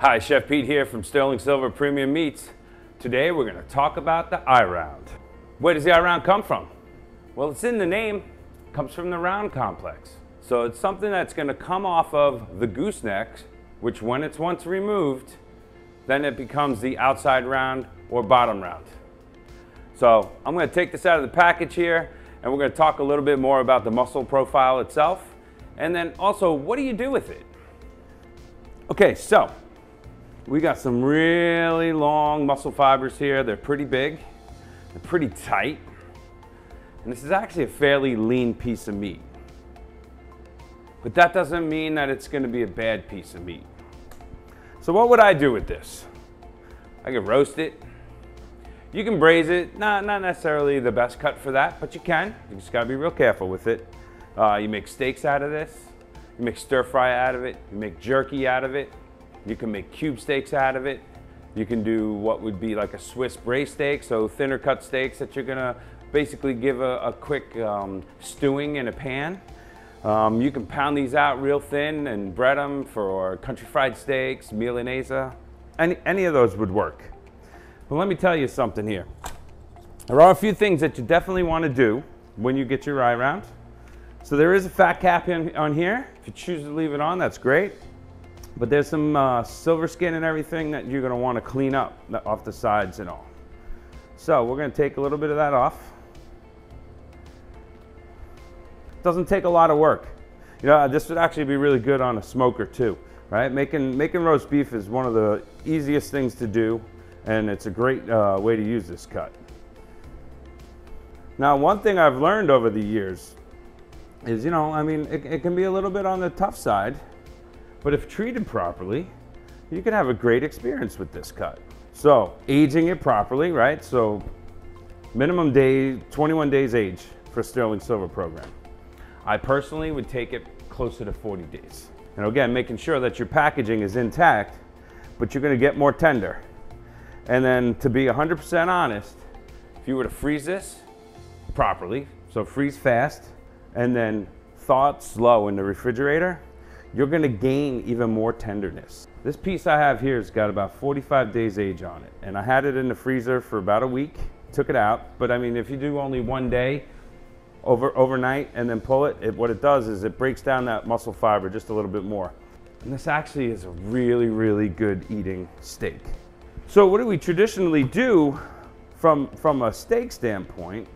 Hi, Chef Pete here from Sterling Silver Premium Meats. Today we're going to talk about the eye round. Where does the eye round come from? Well, it's in the name, it comes from the round complex. So it's something that's going to come off of the gooseneck, which when it's once removed, then it becomes the outside round or bottom round. So I'm going to take this out of the package here and we're going to talk a little bit more about the muscle profile itself and then also what do you do with it? Okay, so we got some really long muscle fibers here. They're pretty big, they're pretty tight, and this is actually a fairly lean piece of meat. But that doesn't mean that it's going to be a bad piece of meat. So what would I do with this? I could roast it. You can braise it. Not, not necessarily the best cut for that, but you can. You just got to be real careful with it. Uh, you make steaks out of this. You make stir fry out of it. You make jerky out of it. You can make cube steaks out of it. You can do what would be like a Swiss braised steak, so thinner cut steaks that you're gonna basically give a, a quick um, stewing in a pan. Um, you can pound these out real thin and bread them for country fried steaks, milanese. Any, any of those would work. But let me tell you something here. There are a few things that you definitely want to do when you get your eye round. So there is a fat cap in, on here. If you choose to leave it on, that's great. But there's some uh, silver skin and everything that you're want to clean up off the sides and all. So we're to take a little bit of that off. Doesn't take a lot of work. You know, this would actually be really good on a smoker too, right? Making, making roast beef is one of the easiest things to do and it's a great uh, way to use this cut. Now, one thing I've learned over the years is, you know, I mean, it, it can be a little bit on the tough side, but if treated properly, you can have a great experience with this cut. So, aging it properly, right? So, minimum day, 21 days age for Sterling Silver program. I personally would take it closer to 40 days. And again, making sure that your packaging is intact, but you're gonna get more tender. And then to be 100% honest, if you were to freeze this properly, so freeze fast, and then thaw it slow in the refrigerator, you're gonna gain even more tenderness. This piece I have here has got about 45 days age on it, and I had it in the freezer for about a week, took it out, but I mean, if you do only one day, over overnight and then pull it, it, what it does is it breaks down that muscle fiber just a little bit more. And this actually is a really, really good eating steak. So what do we traditionally do from, from a steak standpoint?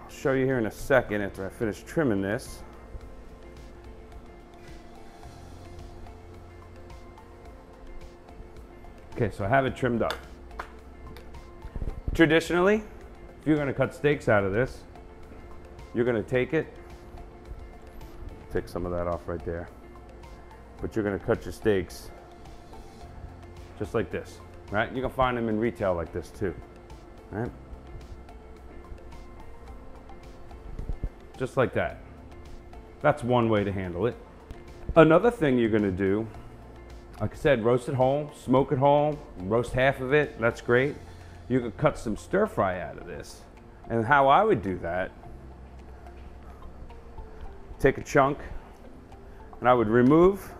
I'll show you here in a second after I finish trimming this. Okay, so I have it trimmed up. Traditionally, if you're gonna cut steaks out of this, you're gonna take it, take some of that off right there, but you're gonna cut your steaks just like this, right? You can find them in retail like this too, right? Just like that. That's one way to handle it. Another thing you're gonna do, like I said, roast it whole, smoke it whole, roast half of it, that's great. You could cut some stir fry out of this. And how I would do that take a chunk and I would remove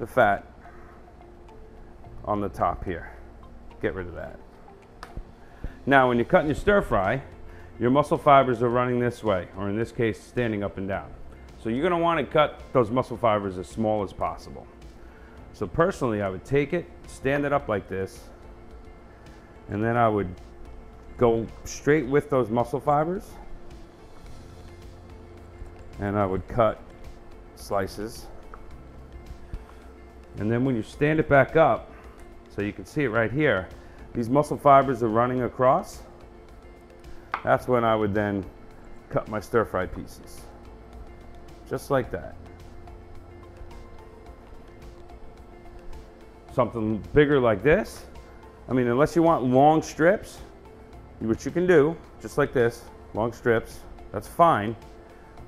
the fat on the top here. Get rid of that. Now, when you're cutting your stir fry, your muscle fibers are running this way, or in this case, standing up and down. So you're gonna wanna cut those muscle fibers as small as possible. So personally, I would take it, stand it up like this, and then I would go straight with those muscle fibers and I would cut slices. And then when you stand it back up, so you can see it right here, these muscle fibers are running across. That's when I would then cut my stir fry pieces. Just like that. Something bigger like this. I mean, unless you want long strips, which you can do, just like this, long strips, that's fine.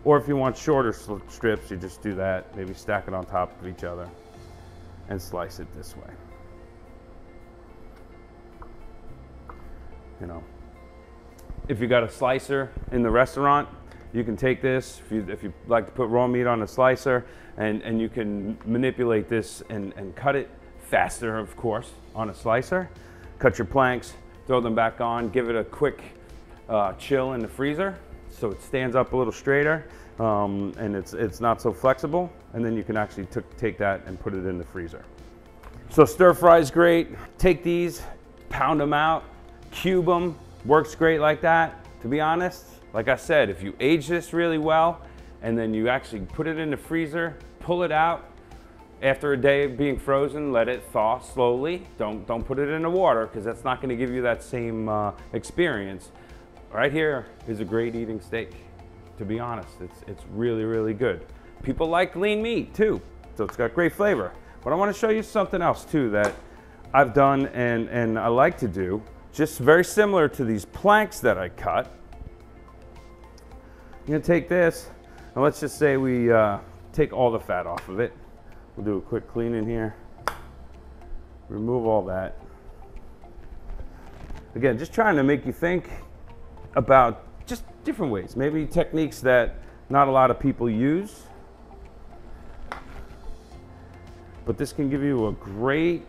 Or if you want shorter strips, you just do that. Maybe stack it on top of each other and slice it this way. You know, if you got a slicer in the restaurant, you can take this, if you, if you like to put raw meat on a slicer, and, and you can manipulate this and, and cut it faster, of course, on a slicer. Cut your planks, throw them back on, give it a quick uh, chill in the freezer so it stands up a little straighter um, and it's, it's not so flexible. And then you can actually take that and put it in the freezer. So stir fry is great. Take these, pound them out, cube them, works great like that. To be honest, like I said, if you age this really well and then you actually put it in the freezer, pull it out, after a day of being frozen, let it thaw slowly. Don't, don't put it in the water because that's not going to give you that same uh, experience. Right here is a great eating steak. To be honest, it's, it's really, really good. People like lean meat too, so it's got great flavor. But I want to show you something else too that I've done and, and I like to do, just very similar to these planks that I cut. I'm going to take this, and let's just say we uh, take all the fat off of it. We'll do a quick clean in here. Remove all that. Again, just trying to make you think about just different ways, maybe techniques that not a lot of people use. But this can give you a great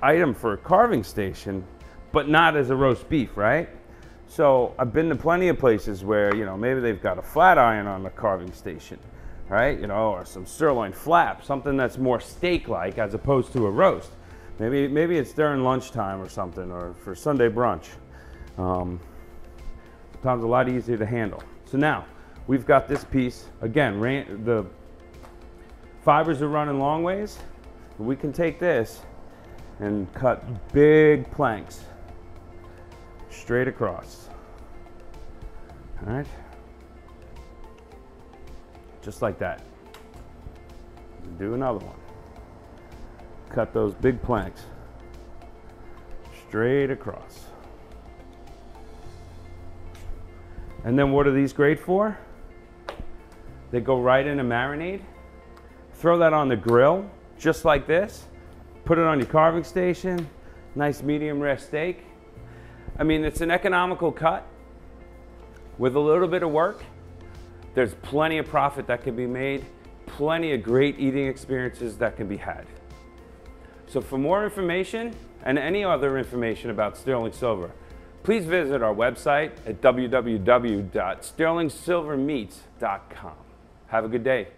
item for a carving station, but not as a roast beef, right? So I've been to plenty of places where, you know, maybe they've got a flat iron on the carving station right? You know, or some sirloin flap, something that's more steak-like as opposed to a roast. Maybe, maybe it's during lunchtime or something, or for Sunday brunch. Um, sometimes a lot easier to handle. So now, we've got this piece. Again, ran, the fibers are running long ways. We can take this and cut big planks straight across. All right just like that. Do another one. Cut those big planks straight across. And then what are these great for? They go right in a marinade. Throw that on the grill, just like this. Put it on your carving station. Nice medium rare steak. I mean, it's an economical cut with a little bit of work there's plenty of profit that can be made, plenty of great eating experiences that can be had. So for more information and any other information about Sterling Silver, please visit our website at www.sterlingsilvermeats.com. Have a good day.